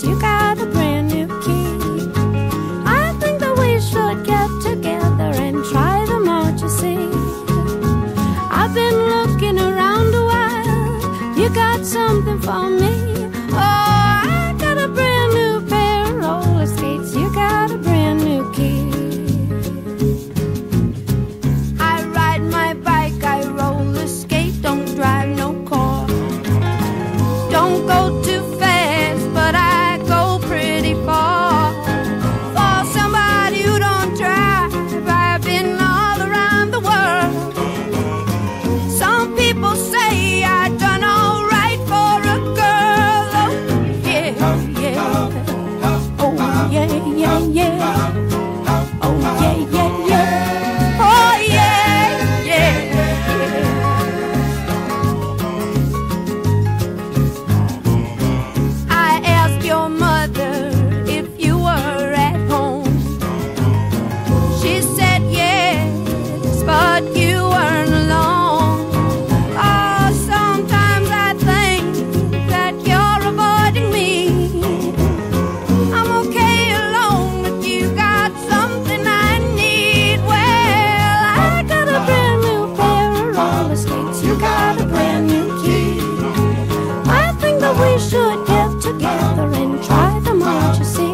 you got a brand new key. I think that we should get together and try them out, you see. I've been looking around a while, you got something for me. key. I think that we should get together and try them out, you see.